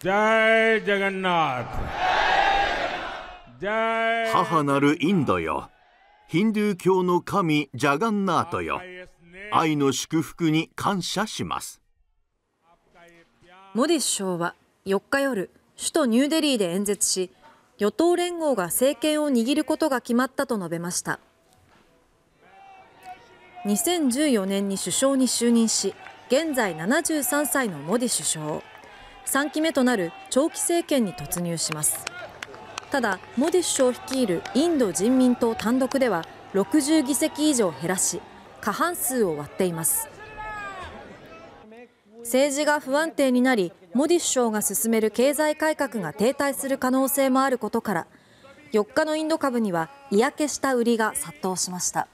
जय जगन्नाथ जय 母なるインドよヒンドゥー教の神ジャガンナートよ愛の祝福に感謝しますモディ首相は4日夜首都ニューデリーで演説し与党連合が政権を握ることが決まったと述べました2014年に首相に就任し現在73歳のモディ首相 3期目となる長期政権に突入しますただモディ首相率いるインド人民党単独では60議席以上減らし過半数を割っています政治が不安定になりモディ首相が進める経済改革が停滞する可能性もあることから4日のインド株には嫌気した売りが殺到しました。